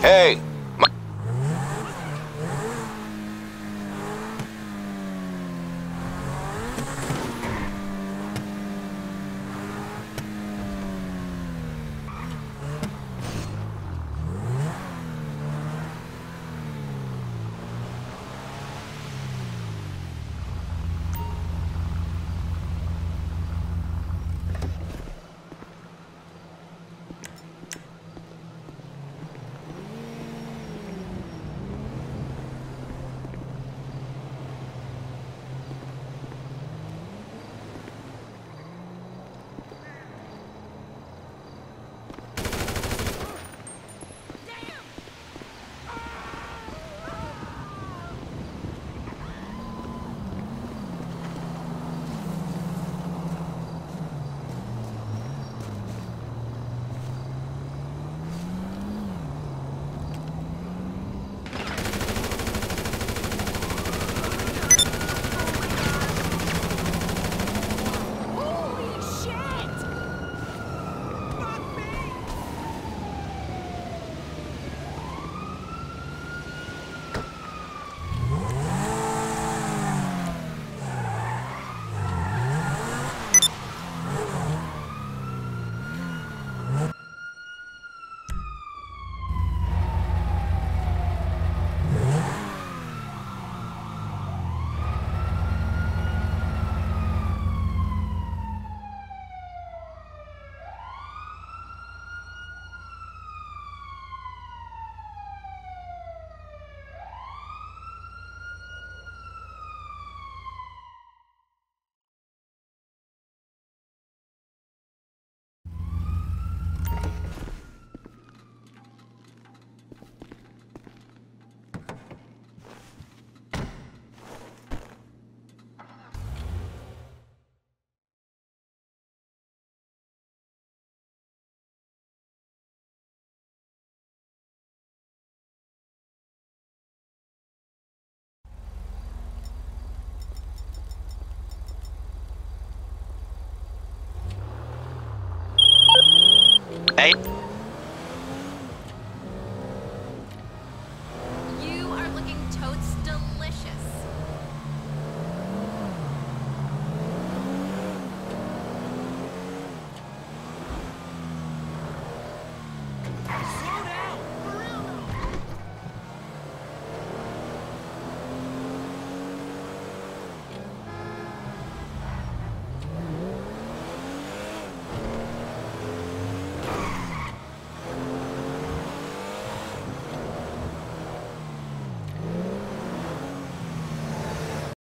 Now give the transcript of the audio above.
Hey, 哎。